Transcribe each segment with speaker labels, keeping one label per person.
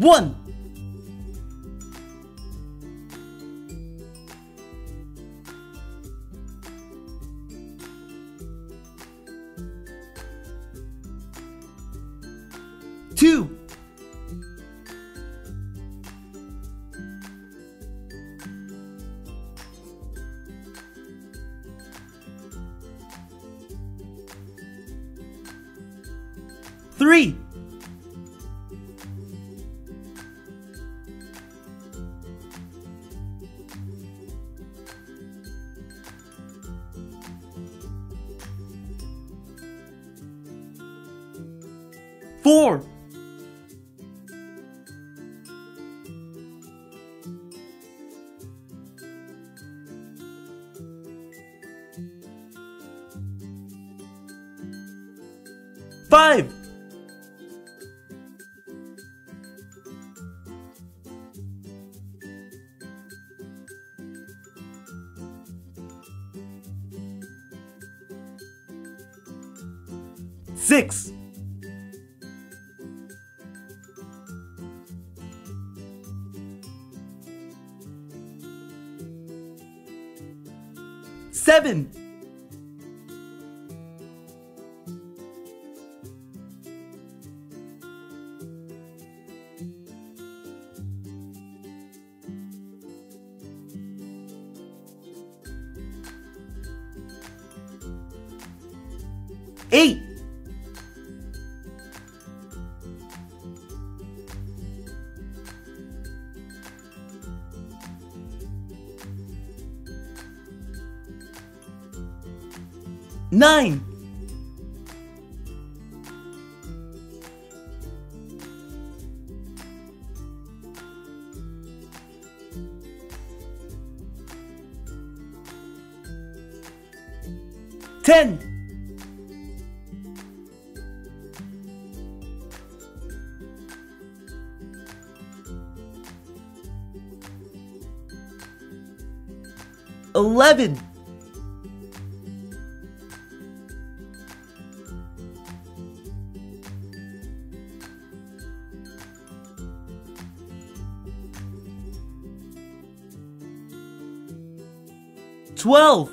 Speaker 1: One. Two. Three. Four. Five. Six. Seven. Eight. Nine. Ten. Eleven. Twelve.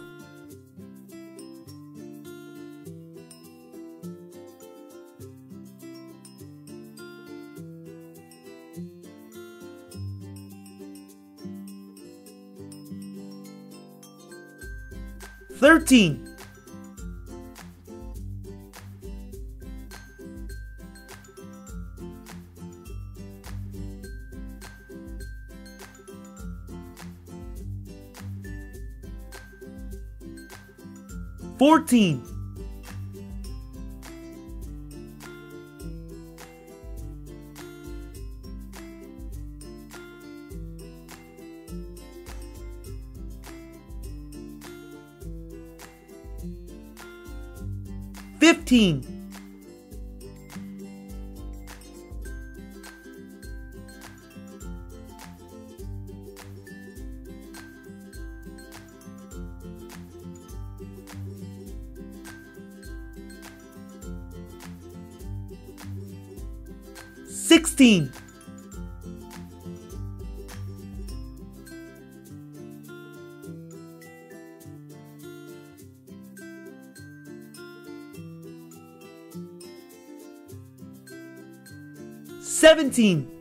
Speaker 1: Thirteen. Fourteen. Fifteen. Sixteen. Seventeen.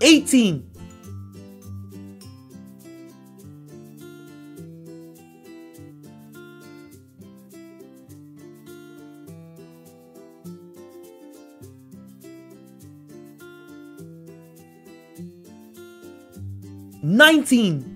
Speaker 1: Eighteen. Nineteen.